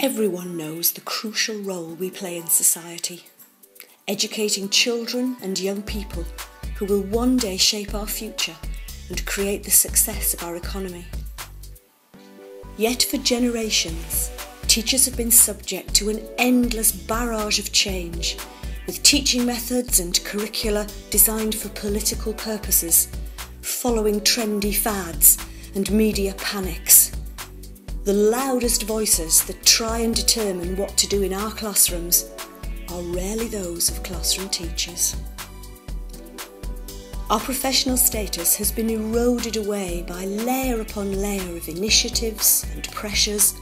Everyone knows the crucial role we play in society, educating children and young people who will one day shape our future and create the success of our economy. Yet for generations, teachers have been subject to an endless barrage of change, with teaching methods and curricula designed for political purposes, following trendy fads and media panics. The loudest voices that try and determine what to do in our classrooms are rarely those of classroom teachers. Our professional status has been eroded away by layer upon layer of initiatives and pressures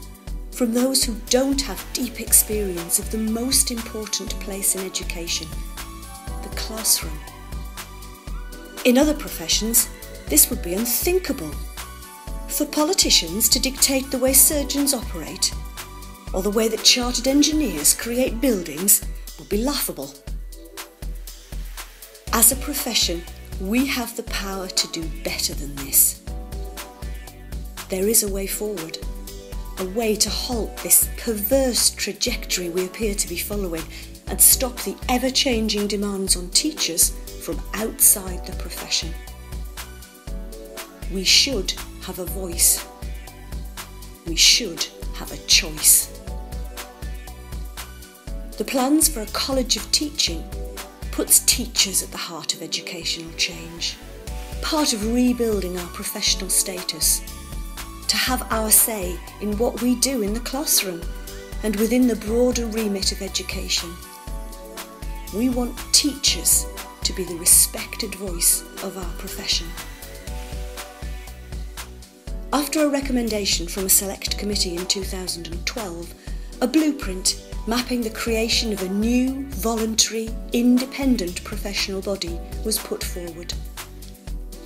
from those who don't have deep experience of the most important place in education, the classroom. In other professions, this would be unthinkable. For politicians to dictate the way surgeons operate, or the way that chartered engineers create buildings, would be laughable. As a profession, we have the power to do better than this. There is a way forward, a way to halt this perverse trajectory we appear to be following and stop the ever changing demands on teachers from outside the profession. We should have a voice. We should have a choice. The plans for a College of Teaching puts teachers at the heart of educational change, part of rebuilding our professional status, to have our say in what we do in the classroom and within the broader remit of education. We want teachers to be the respected voice of our profession. After a recommendation from a select committee in 2012, a blueprint mapping the creation of a new, voluntary, independent professional body was put forward.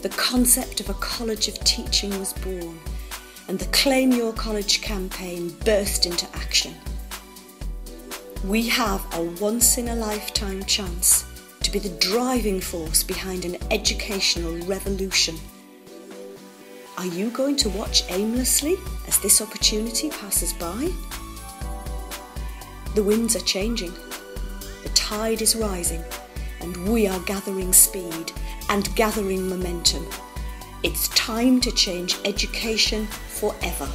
The concept of a College of Teaching was born, and the Claim Your College campaign burst into action. We have a once in a lifetime chance to be the driving force behind an educational revolution. Are you going to watch aimlessly as this opportunity passes by? The winds are changing, the tide is rising, and we are gathering speed and gathering momentum. It's time to change education forever.